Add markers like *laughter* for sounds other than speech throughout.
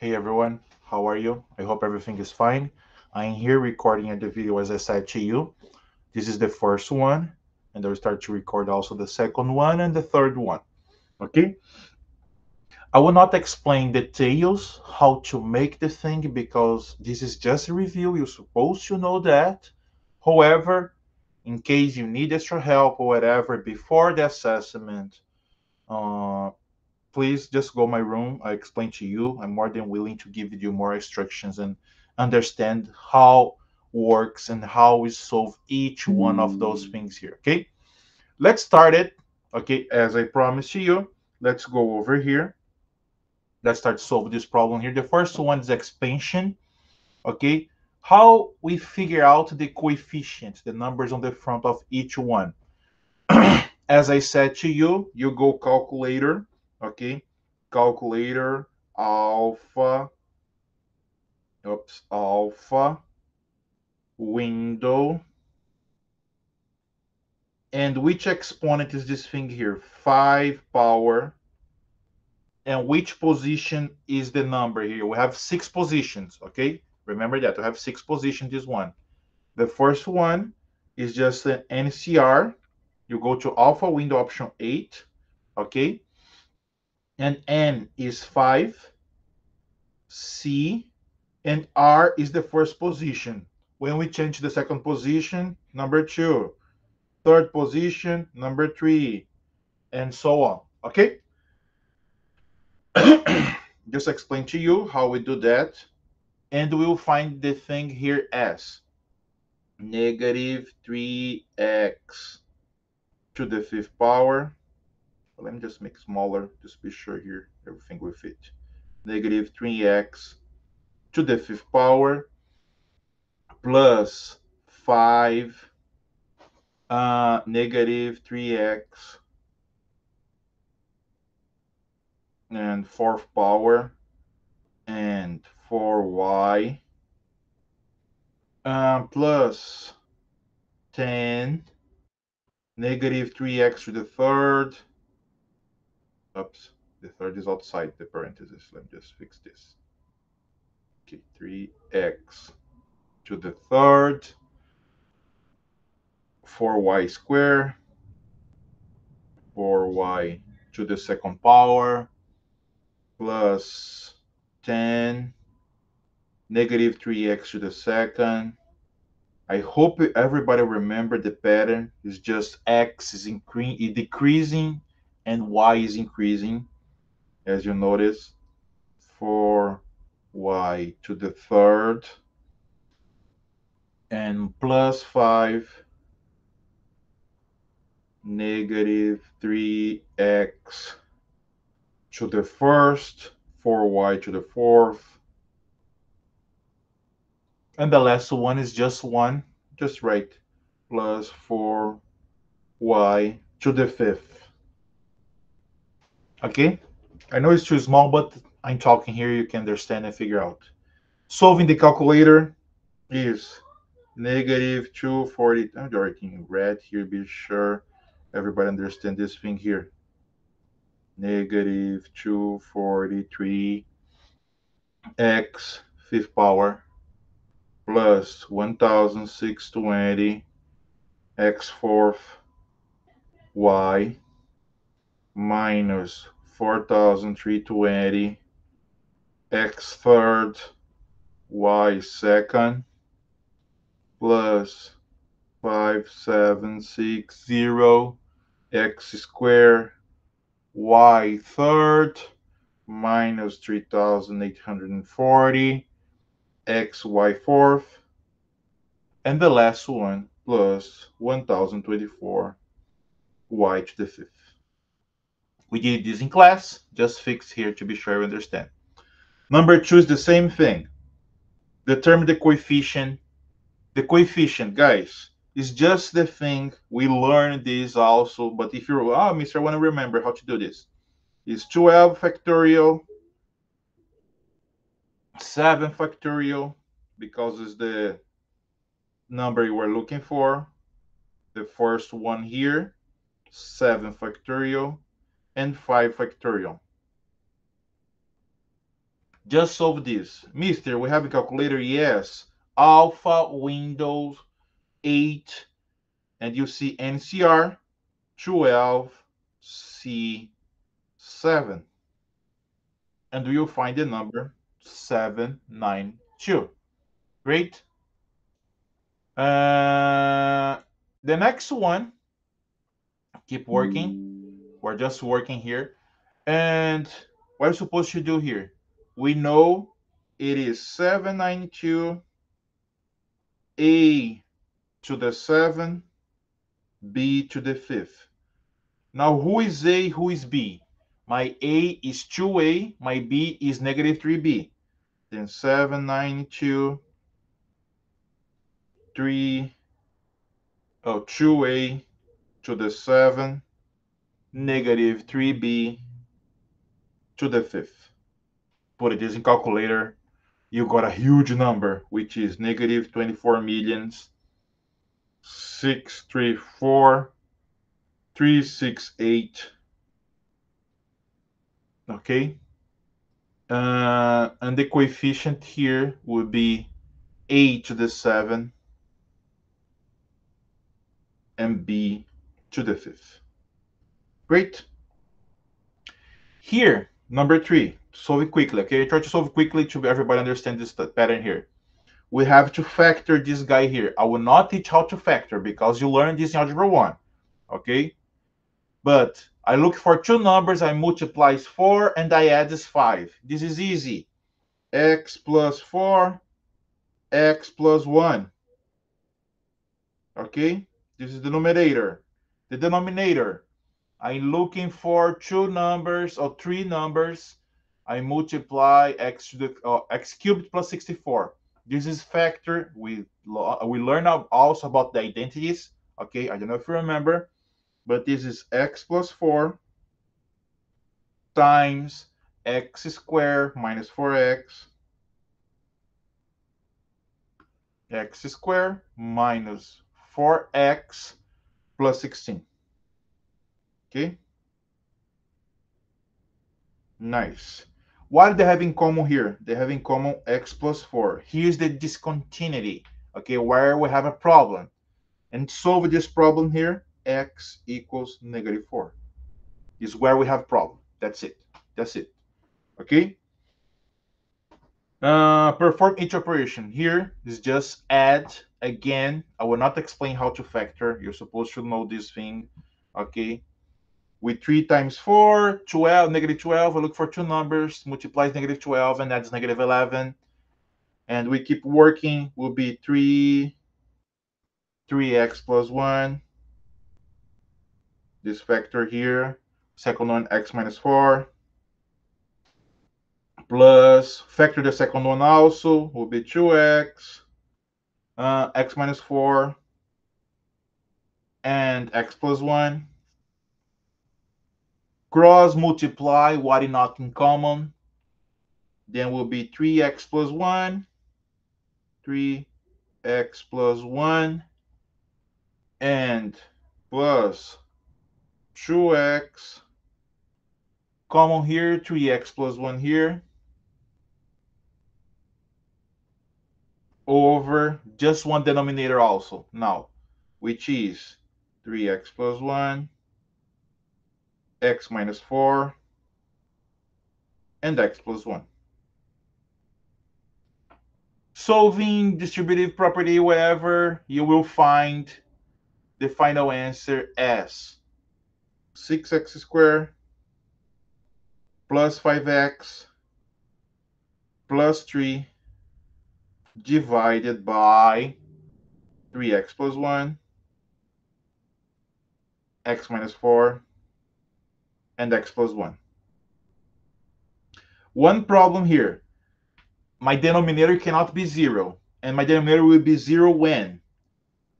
Hey everyone, how are you? I hope everything is fine. I'm here recording the video as I said to you. This is the first one, and I'll start to record also the second one and the third one. Okay? I will not explain details how to make the thing because this is just a review. You're supposed to know that. However, in case you need extra help or whatever before the assessment, uh, please just go my room. I explain to you. I'm more than willing to give you more instructions and understand how works and how we solve each one of those hmm. things here. Okay, let's start it. Okay, as I promised you, let's go over here. Let's start solve this problem here. The first one is expansion. Okay, how we figure out the coefficients, the numbers on the front of each one. *clears throat* as I said to you, you go calculator okay calculator alpha oops alpha window and which exponent is this thing here? 5 power and which position is the number here? We have six positions okay remember that we have six positions this one. The first one is just an ncr you go to alpha window option 8 okay and N is 5, C, and R is the first position. When we change the second position, number 2, third position, number 3, and so on. Okay? *clears throat* Just explain to you how we do that. And we'll find the thing here as negative 3x to the fifth power let me just make smaller, just be sure here everything will fit. Negative 3x to the fifth power plus 5 uh, negative 3x and fourth power and 4y uh, plus 10 negative 3x to the third Oops, the third is outside the parentheses. Let me just fix this. Okay, 3x to the third, 4y squared, 4y to the second power, plus 10, negative 3x to the second. I hope everybody remember the pattern. It's just x is increasing, decreasing and y is increasing, as you notice, 4y to the third and plus 5 negative 3x to the first, 4y to the fourth. And the last one is just 1, just right, plus 4y to the fifth. Okay? I know it's too small, but I'm talking here, you can understand and figure out. Solving the calculator is negative 240. I'm writing red here, be sure everybody understand this thing here. Negative 243 x fifth power plus 1620 x fourth y minus 4,320 x third y second plus 5760 x square y third minus 3840 x y fourth and the last one plus 1024 y to the fifth. We did this in class, just fix here to be sure you understand. Number two is the same thing. Determine the coefficient. The coefficient, guys, is just the thing. We learned this also, but if you're, oh, mister, I want to remember how to do this. Is 12 factorial, 7 factorial, because it's the number you were looking for. The first one here, 7 factorial, and 5 factorial. Just solve this. Mister, we have a calculator? Yes. Alpha Windows 8, and you see NCR 12C7. And you'll find the number 792. Great. Uh, the next one, keep working. We're just working here. And what are supposed to do here? We know it is 792 A to the 7, B to the 5th. Now, who is A, who is B? My A is 2A, my B is negative 3B. Then 792, 3, oh, 2A to the 7, negative 3B to the 5th. Put it in calculator, you got a huge number, which is negative 24 millions, 634, 368. Okay. Uh, and the coefficient here would be a to the 7 and b to the 5th. Great. Here, number 3, solve it quickly, okay? Try to solve quickly to everybody understand this pattern here. We have to factor this guy here. I will not teach how to factor because you learned this in Algebra 1, okay? But I look for two numbers, I multiply 4, and I add this 5. This is easy. x plus 4, x plus 1. Okay? This is the numerator. The denominator, I'm looking for two numbers or three numbers. I multiply x to the uh, x cubed plus 64. This is factor. We we learn also about the identities. Okay, I don't know if you remember but this is x plus 4 times x squared minus 4x x squared minus 4x plus 16. Okay? Nice. What do they have in common here? They have in common x plus 4. Here's the discontinuity, okay, where we have a problem. And solve this problem here, x equals negative 4 is where we have problem. That's it. That's it. Okay? Uh, perform each operation. Here is just add. Again, I will not explain how to factor. You're supposed to know this thing. Okay? With 3 times 4, 12, negative 12. I look for two numbers, multiplies negative 12 and adds negative 11. And we keep working. Will be 3, 3x plus 1 this factor here, second one x minus 4, plus factor the second one also will be 2x, uh, x minus 4, and x plus 1. Cross multiply what is not in common. Then will be 3x plus 1, 3x plus 1, and plus 2x, common here, 3x plus 1 here, over just one denominator also. Now, which is 3x plus 1, x minus 4, and x plus 1. Solving distributive property, whatever, you will find the final answer as 6x squared plus 5x plus 3 divided by 3x plus 1, x minus 4, and x plus 1. One problem here. My denominator cannot be 0. And my denominator will be 0 when?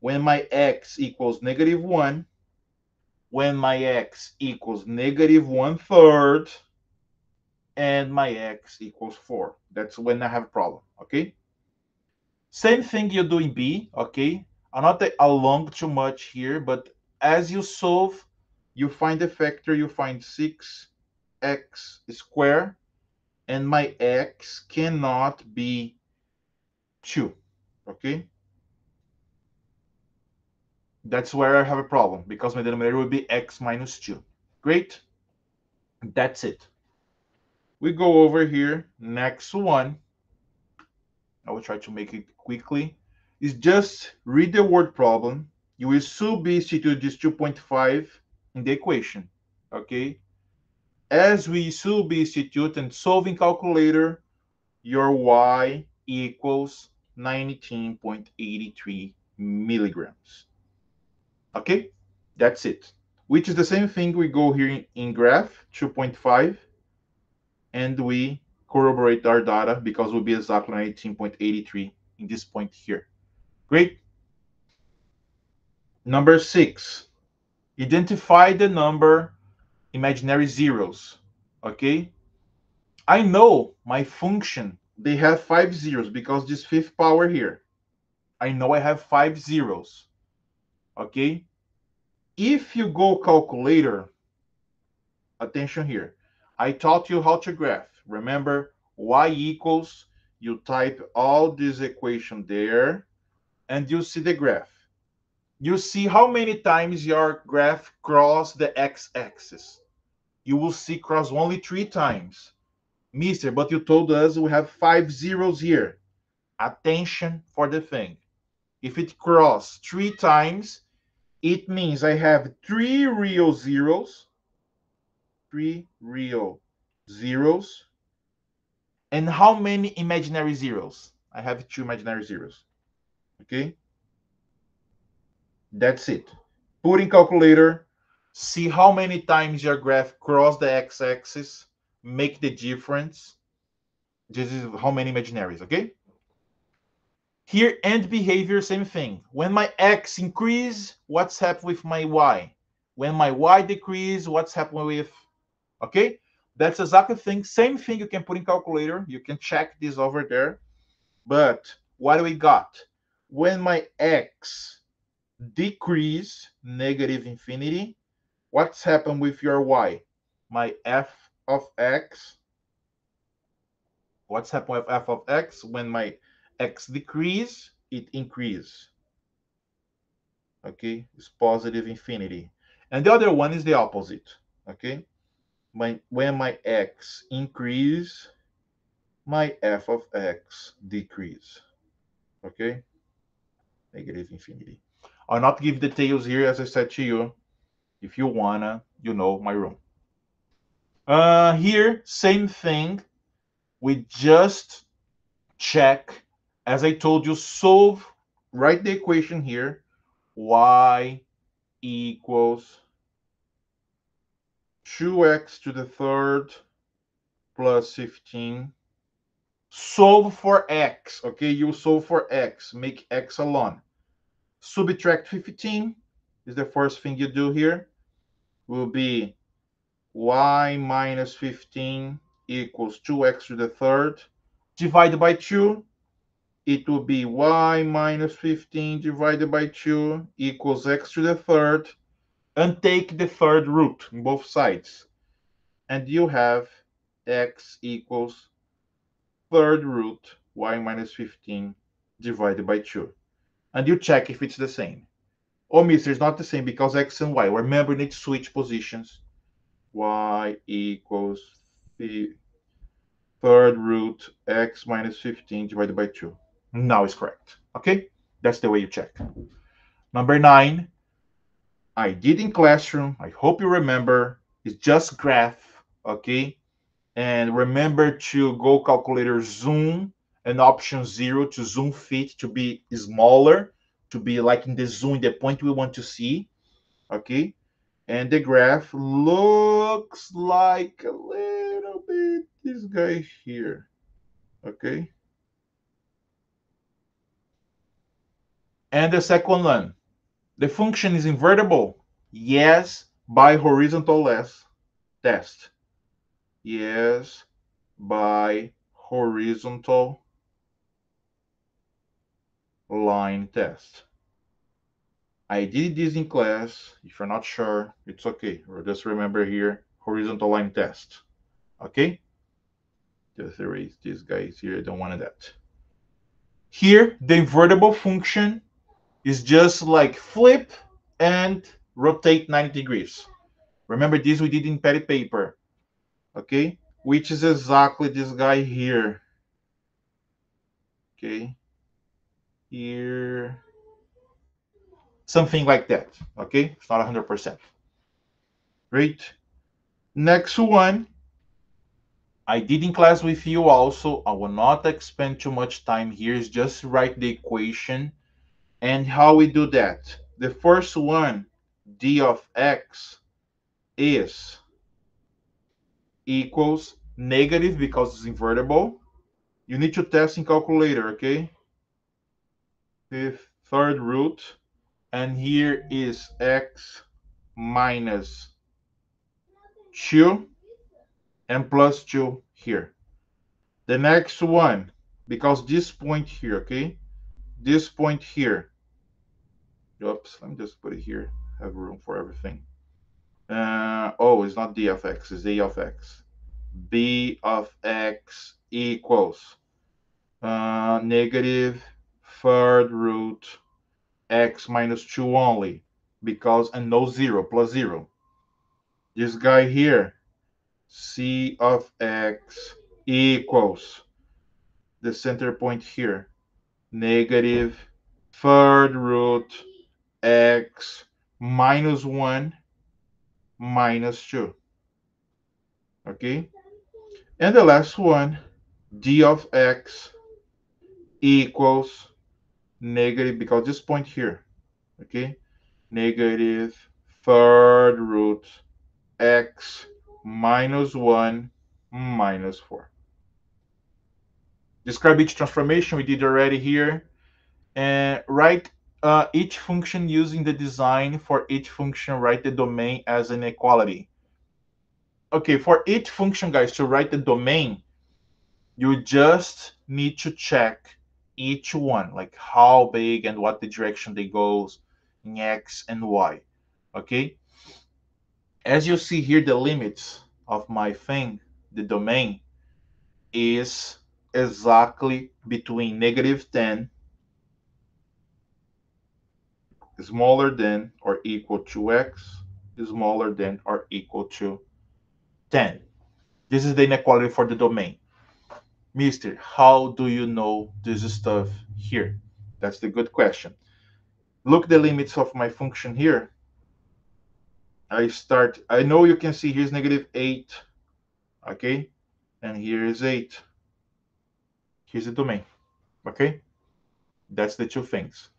When my x equals negative 1 when my x equals negative one third and my x equals four. That's when I have a problem, okay? Same thing you do in B, okay? I'm not along too much here, but as you solve, you find the factor, you find 6x squared and my x cannot be 2. Okay? That's where I have a problem because my denominator would be x minus 2. Great. That's it. We go over here. Next one. I will try to make it quickly. Is just read the word problem. You will soon be substitute this 2.5 in the equation. Okay? As we substitute and solving calculator, your y equals 19.83 milligrams. Okay, that's it. Which is the same thing we go here in, in graph 2.5 and we corroborate our data because we'll be exactly 19.83 in this point here. Great. Number six, identify the number imaginary zeros. Okay. I know my function, they have five zeros because this fifth power here. I know I have five zeros okay? If you go calculator, attention here, I taught you how to graph. Remember, y equals, you type all this equation there, and you see the graph. You see how many times your graph cross the x-axis. You will see cross only three times. Mister, but you told us we have five zeros here. Attention for the thing. If it cross three times, it means I have three real zeros, three real zeros, and how many imaginary zeros? I have two imaginary zeros. Okay? That's it. Put in calculator, see how many times your graph cross the x-axis, make the difference. This is how many imaginaries, okay? Here, end behavior, same thing. When my x increase, what's happened with my y? When my y decrease, what's happening with, okay? That's exactly thing. Same thing you can put in calculator. You can check this over there. But what do we got? When my x decrease, negative infinity, what's happened with your y? My f of x. What's happened with f of x when my x decrease, it increase. Okay, it's positive infinity. And the other one is the opposite. Okay, my, when my x increase, my f of x decrease. Okay, negative infinity. I'll not give details here, as I said to you. If you wanna, you know my room. Uh, here, same thing. We just check as I told you, solve, write the equation here, y equals 2x to the third plus 15. Solve for x, okay? You solve for x, make x alone. Subtract 15 is the first thing you do here. Will be y minus 15 equals 2x to the third. Divided by 2, it will be y minus 15 divided by 2 equals x to the third, and take the third root both sides. And you have x equals third root y minus 15 divided by 2. And you check if it's the same. Oh, mister, it's not the same because x and y. Remember, need to switch positions. y equals the third root x minus 15 divided by 2 now it's correct. Okay, that's the way you check. Number nine, I did in classroom. I hope you remember. It's just graph. Okay, and remember to go calculator zoom and option zero to zoom fit to be smaller, to be like in the zoom, the point we want to see. Okay, and the graph looks like a little bit this guy here. Okay. And the second one, the function is invertible? Yes, by horizontal less test. Yes, by horizontal line test. I did this in class. If you're not sure, it's okay. Or just remember here, horizontal line test. Okay? Just erase these guys here. I don't want that. Here, the invertible function is just like flip and rotate 90 degrees. Remember this we did in patty paper, okay? Which is exactly this guy here. Okay, here, something like that, okay? It's not 100%. Great. Next one, I did in class with you also. I will not expend too much time here. Is just write the equation and how we do that. The first one, d of x, is equals negative because it's invertible. You need to test in calculator, okay? The third root. And here is x minus 2 and plus 2 here. The next one, because this point here, okay? This point here. Oops, let me just put it here. Have room for everything. Uh, oh, it's not d of x, it's a of x. b of x equals uh, negative third root x minus 2 only because and no 0 plus 0 this guy here c of x equals the center point here negative third root x minus 1 minus 2. Okay? And the last one, d of x equals negative, because this point here, okay? Negative third root x minus 1 minus 4. Describe each transformation we did already here. And write uh, each function using the design for each function, write the domain as an equality. Okay, for each function, guys, to write the domain, you just need to check each one, like how big and what the direction they goes in x and y. Okay. As you see here, the limits of my thing, the domain, is exactly between negative 10 smaller than or equal to x is smaller than or equal to 10. This is the inequality for the domain. Mister, how do you know this stuff here? That's the good question. Look the limits of my function here. I start, I know you can see here's negative 8, okay? And here is 8. Here's the domain, okay? That's the two things.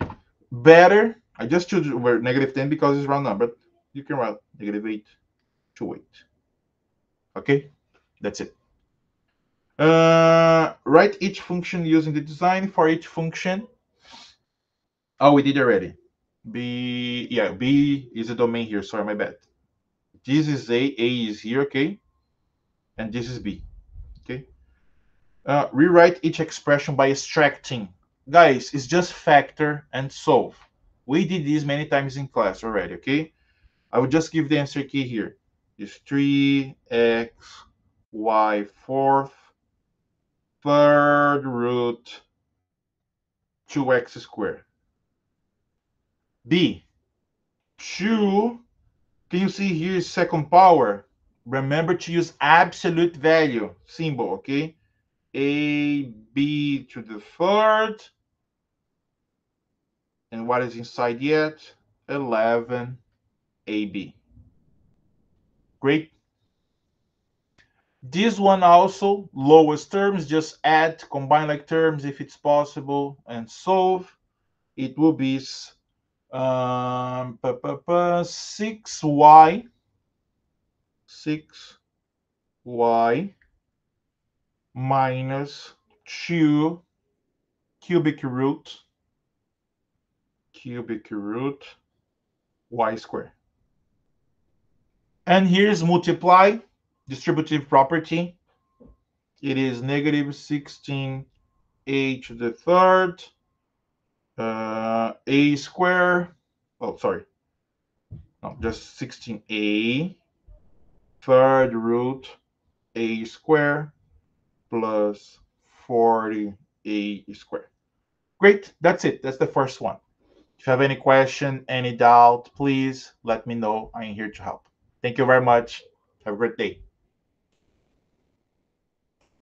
Better I just choose where negative 10 because it's round number. You can write negative 8 to 8. Okay, that's it. Uh, write each function using the design for each function. Oh, we did already. B, yeah, B is a domain here. Sorry, my bad. This is A, A is here, okay? And this is B, okay? Uh, rewrite each expression by extracting. Guys, it's just factor and solve. We did this many times in class already, okay? I will just give the answer key here. It's 3x, y fourth, third root 2x squared. B, 2, can you see here is second power? Remember to use absolute value symbol, okay? A, B to the third, and what is inside yet? 11 AB. Great. This one also, lowest terms, just add, combine like terms if it's possible, and solve. It will be um, 6y, 6y minus 2 cubic root cubic root y square. And here's multiply, distributive property. It is negative 16a to the third, uh, a square, oh, sorry, no, just 16a, third root a square plus 40a squared. Great, that's it. That's the first one. If you have any question, any doubt, please let me know. I'm here to help. Thank you very much. Have a great day.